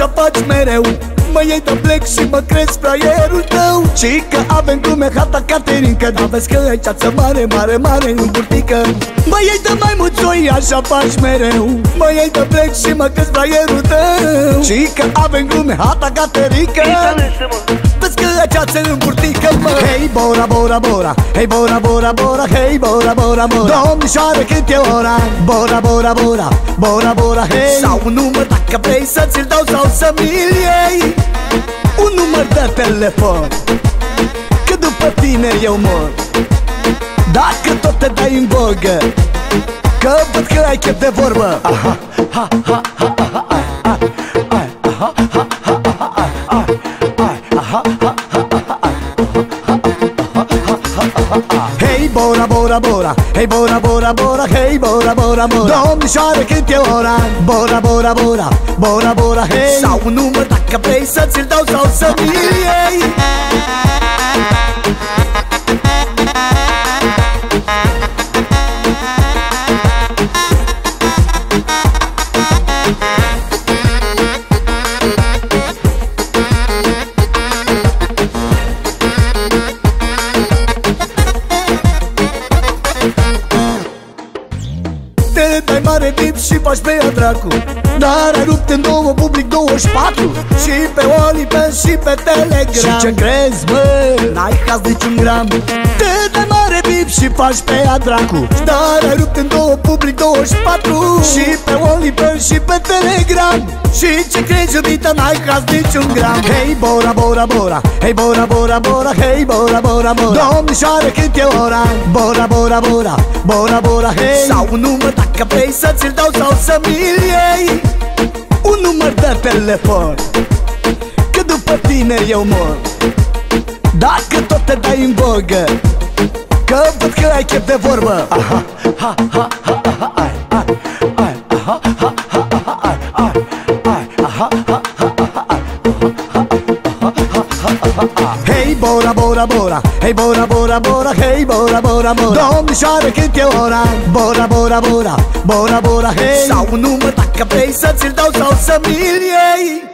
maimuțui, așa faci mereu. Mă iei de plec și mă crezi fraierul tău. Și că avem glume hata Caterinca Dar vezi că e ceață mare, mare, mare în burtică. Mă iei de maimuțoi, așa faci mereu. Mă iei de plec și mă crezi fraierul tău. Și că avem glume hata Caterinca Vezi că e ceață în burtică, mă Hei, Bora, Bora, Bora Hei, Bora, Bora, Bora Hei, Bora, Bora, Bora Domnișoare, cât e ora? Bora, Bora, Bora Bora, Bora, hei Sau un număr dacă vrei să ți-l dau sau să mi-l iei Un număr de telefon Că după tine eu mor Dacă tot te dai în vogă Că văd că ai chef de vorbă Aha, ha, ha, ha, ha, ha, ha, ha, ha, ha, ha, ha, ha, ha, ha, ha, ha, Hei Bora, Bora, Bora. Hei Bora, Bora, Bora Hei Bora, Bora, Bora. Domnișoare cât e ora. Bora, Bora, Bora Bora, Bora, hei Sau număr dacă vrei să ți-l dau sau să mi iei Te dai mare bip și faci pe ea dracu. Dar ai rupt în două public 24 Și pe OnlyFans și pe Telegram. Și ce crezi, mă? N-ai caz niciun gram. Te dai mare bip și faci pe ea dracu. Dar ai rupt în două public 24 Și pe OnlyFans și pe Telegram. Și ce crezi, iubita, n-ai caz niciun gram. Hei, Bora, Bora, Bora. Hei, Bora, Bora, Bora. Hei, Bora, Bora, Bora. Domnișoare, cât e ora? Bora, Bora, Bora. Bora, Bora, hei. Sau un număr dacă vrei să ți-l dau sau să mi-l iei Un număr de telefon Că după tine eu mor Dacă tot te dai în vogă Că văd că ai chef de vorbă Aha, ha, ha, ha, ha, ai, ai, ai, aha, ha, ha, ha, ai, ai, ai, aha, ha, ha, ha, ai, Hei Bora, Bora, Bora. Hei Bora, Bora, Bora. Hei Bora, Bora, Bora. Domnișoare cât e ora? Bora, Bora, Bora. Bora, Bora, hei Sau un număr dacă vrei să ți-l dau sau să mi-l iei